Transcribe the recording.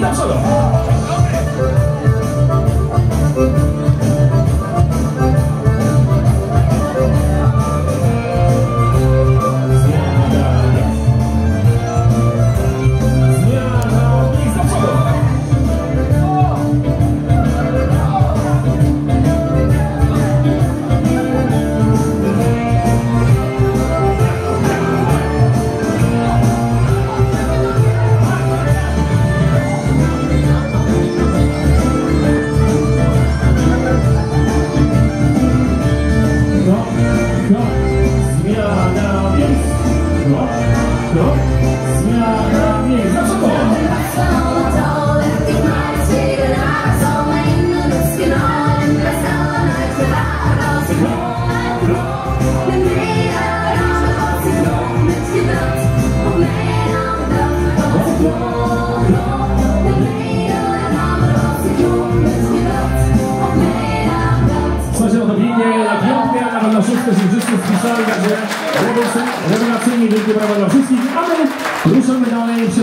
That's all. Zmiana szóstkę się wszyscy spisali, także rewelacyjnie wielkie brawa dla wszystkich, a my ruszamy dalej.